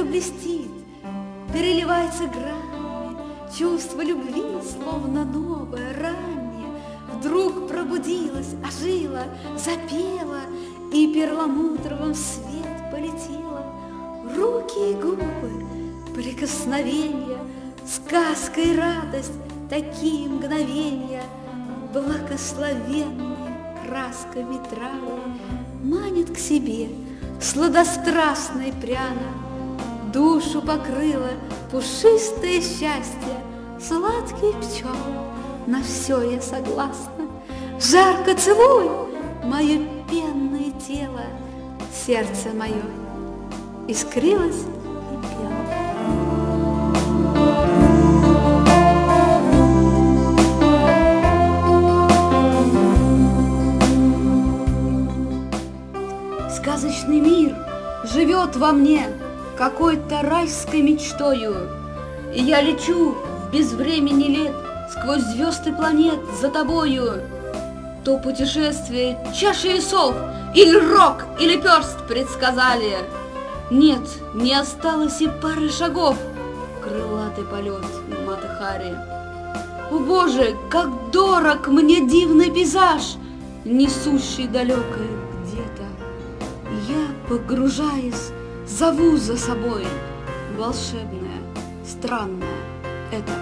где-то блестит, переливается гранями, чувство любви, словно новое, раннее, вдруг пробудилось, ожило, запело, и перламутровым свет полетело. Руки и губы, прикосновения, сказка и радость, такие мгновения, благословенные красками травы, манит к себе, сладострастно и пряно, душу покрыло пушистое счастье, сладкие пчелы, на все я согласна. Жарко целуй мое пенное тело, сердце мое искрилось и пело. Сказочный мир живет во мне какой-то райской мечтою, И я лечу в безвремени лет сквозь звезд и планет за тобою. То путешествие чаши весов или рок, или перст предсказали. Нет, не осталось и пары шагов, крылатый полет Матахари. О боже, как дорог мне дивный пейзаж, несущий далекое где-то. Я, погружаясь, зову за собой волшебное, странное это.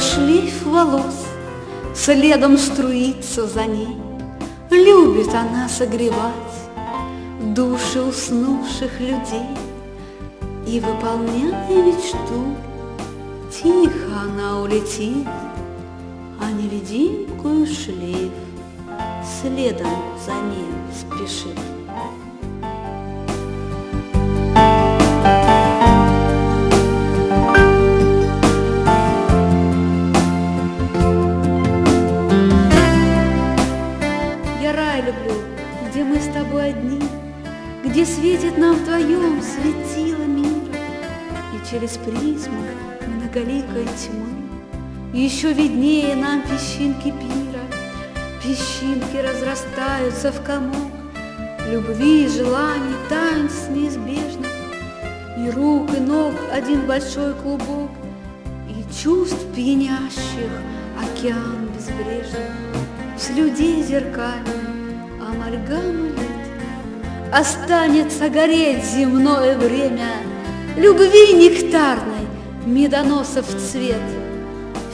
Шлейф волос следом струится за ней. Любит она согревать души уснувших людей. И, выполняя мечту, тихо она улетит, А невидимкую шлейф следом за ней спешит. Я рай люблю, где мы с тобой одни, Где светит нам вдвоем светило мира, И через призму многоликой тьмы. Еще виднее нам песчинки пира, Песчинки разрастаются в комок. Любви и желаний, таинств неизбежных, И рук, и ног один большой клубок, И чувств пьянящих океан безбрежный, С людей зеркальный амальгама лет. Останется гореть земное время. Любви нектарной, медоносов цвет,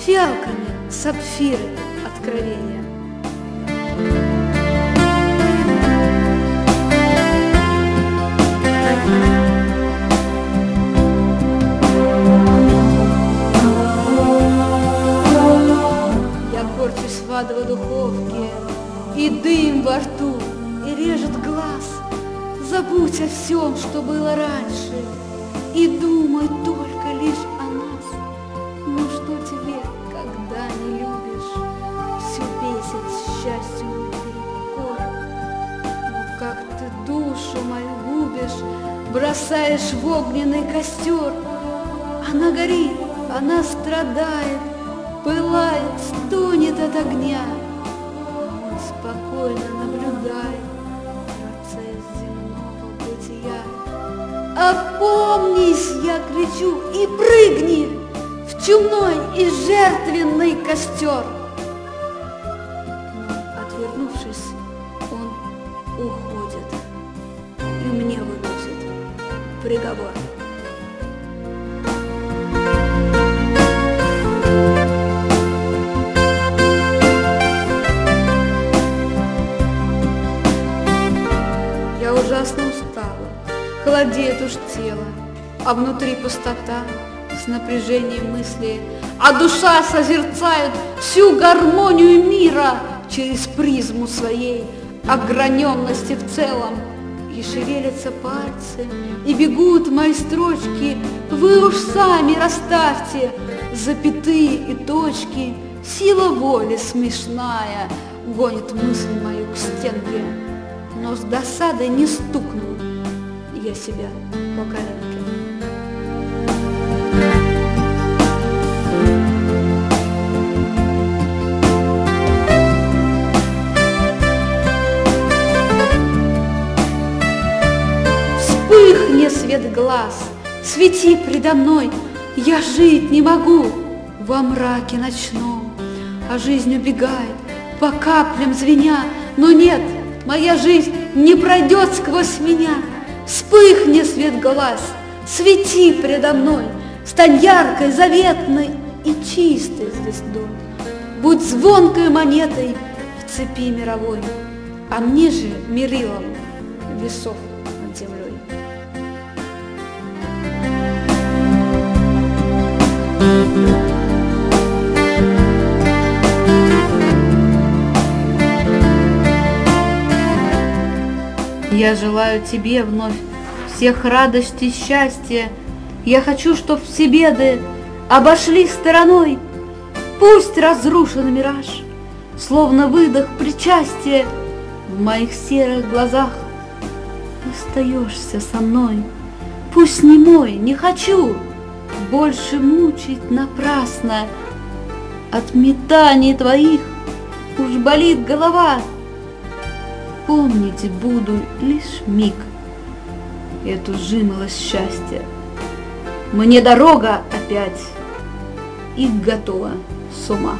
Фиалками сапфиры откровения. Я корчусь в адовой духовке, И дым во рту, и режет глаз. Забудь о всем, что было раньше, И думай только Бросаешь в огненный костер, Она горит, она страдает, Пылает, стонет от огня. Он спокойно наблюдает процесс земного бытия. Опомнись, я кричу, и прыгни в чумной и жертвенный костер. Приговор. Я ужасно устала, холодеет уж тело, а внутри пустота с напряжением мысли, а душа созерцает всю гармонию мира через призму своей ограненности в целом. И шевелятся пальцы, и бегут мои строчки, вы уж сами расставьте запятые и точки, сила воли смешная гонит мысль мою к стенке. Но с досадой не стукнул я себя по коленке. Глаз, Свети предо мной, я жить не могу Во мраке ночном, а жизнь убегает, По каплям звеня, но нет, моя жизнь не пройдет сквозь меня. Вспыхни свет глаз, свети предо мной, Стань яркой, заветной и чистой звездой. Будь звонкой монетой в цепи мировой, А мне же мерилом весов Я желаю тебе вновь всех радости счастья. Я хочу, чтоб все беды обошли стороной. Пусть разрушен мираж, словно выдох причастия В моих серых глазах остаешься со мной. Пусть не мой, не хочу больше мучить напрасно. От метаний твоих уж болит голова, Помнить буду лишь миг Эту жимолость счастья. Мне дорога опять И готова с ума.